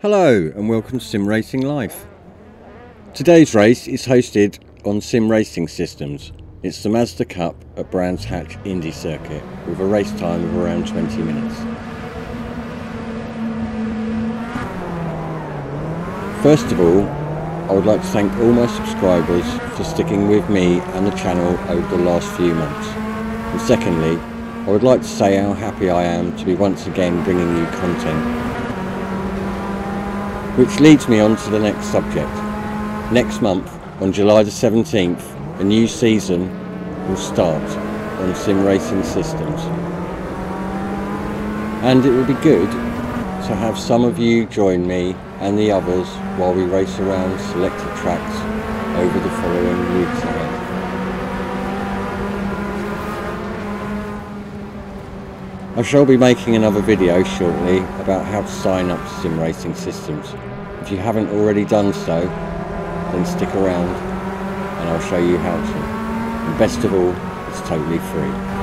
Hello and welcome to Sim Racing Life. Today's race is hosted on Sim Racing Systems. It's the Mazda Cup at Brands Hatch Indy Circuit with a race time of around 20 minutes. First of all, I would like to thank all my subscribers for sticking with me and the channel over the last few months. And secondly, I would like to say how happy I am to be once again bringing you content which leads me on to the next subject. Next month, on July the 17th, a new season will start on Sim Racing Systems. And it would be good to have some of you join me and the others while we race around selected tracks over the following weeks ahead. I shall be making another video shortly about how to sign up to Sim Racing Systems. If you haven't already done so, then stick around and I'll show you how to. And best of all, it's totally free.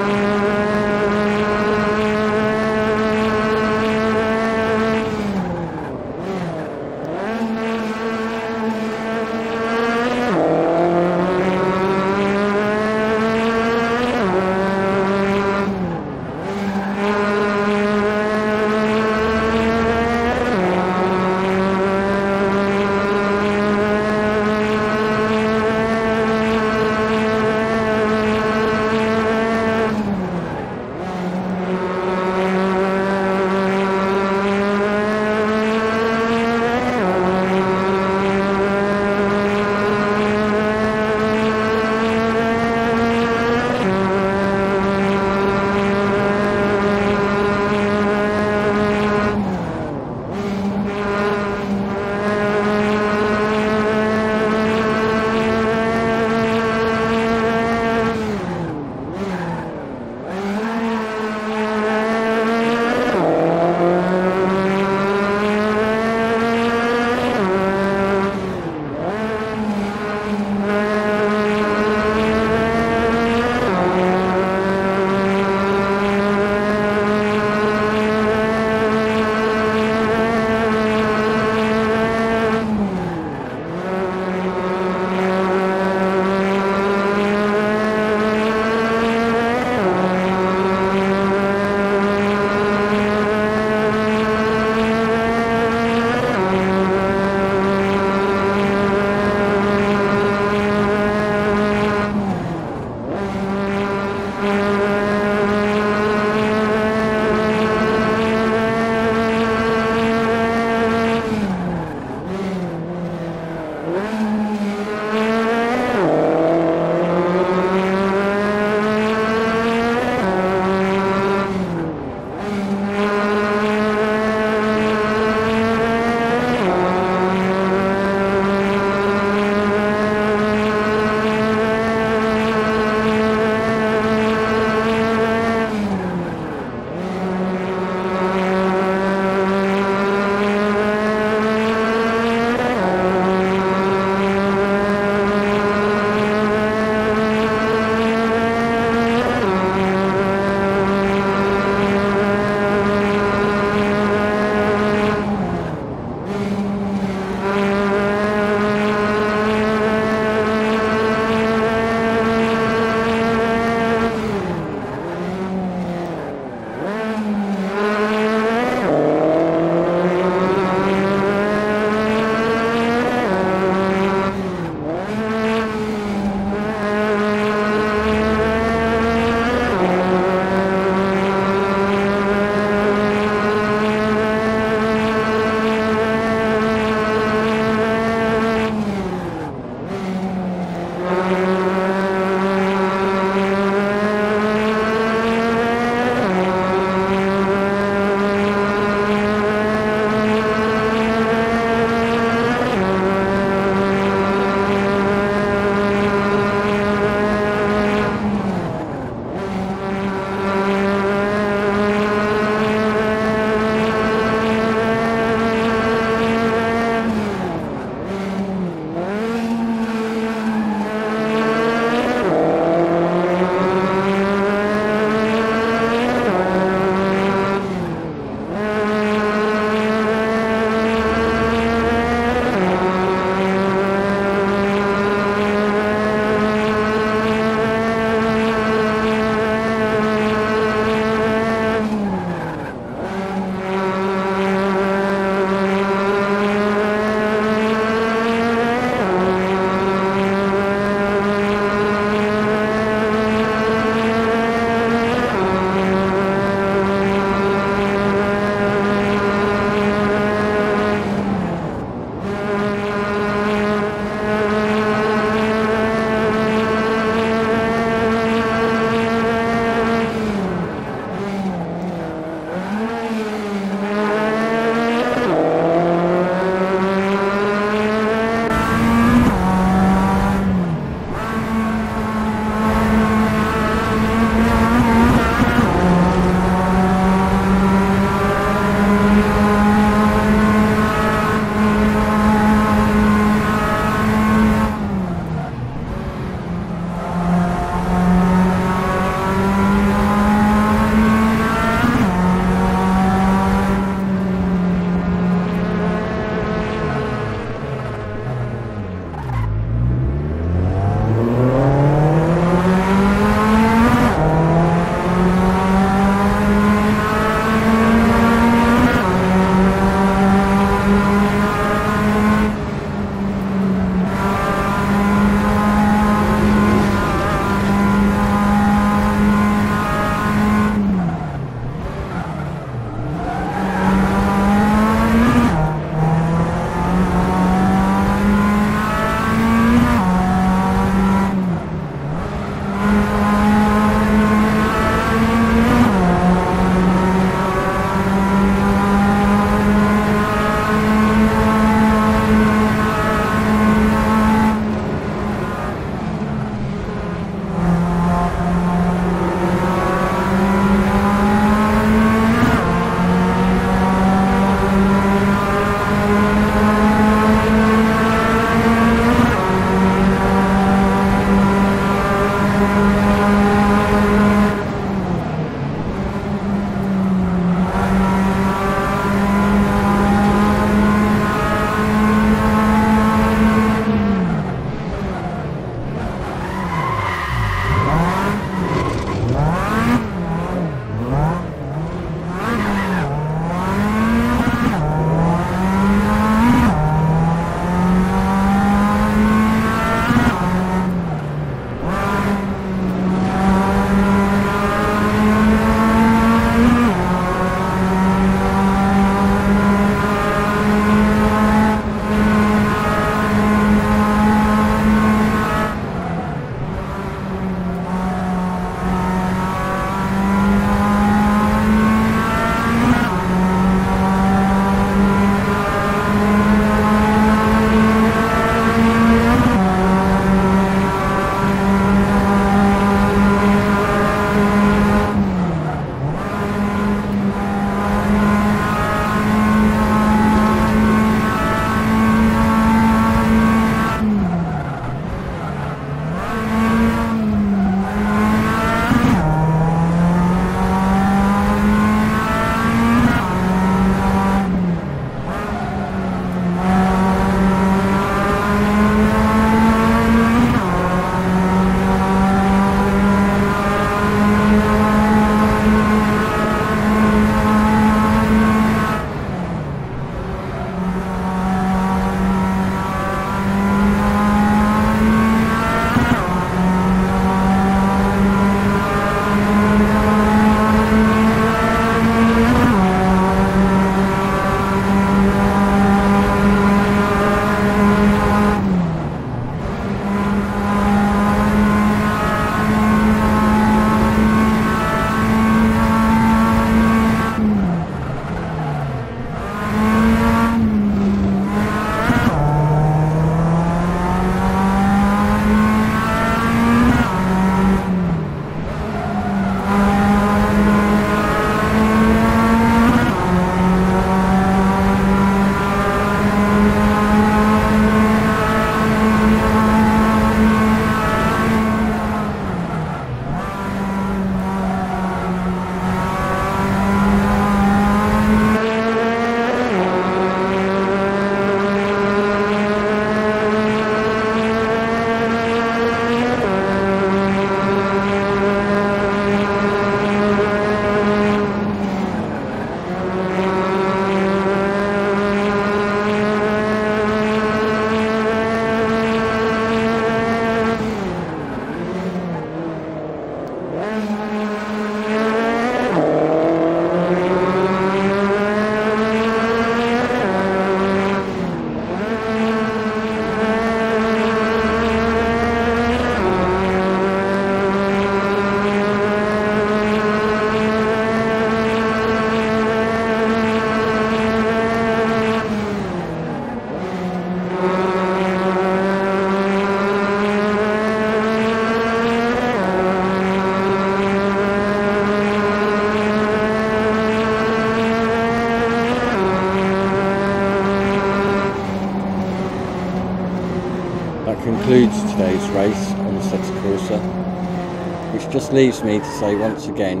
Concludes today's race on the Assetto Corsa, which just leaves me to say once again,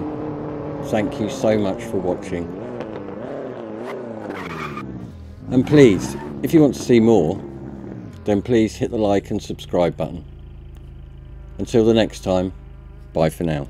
thank you so much for watching. And please, if you want to see more, then please hit the like and subscribe button. Until the next time, bye for now.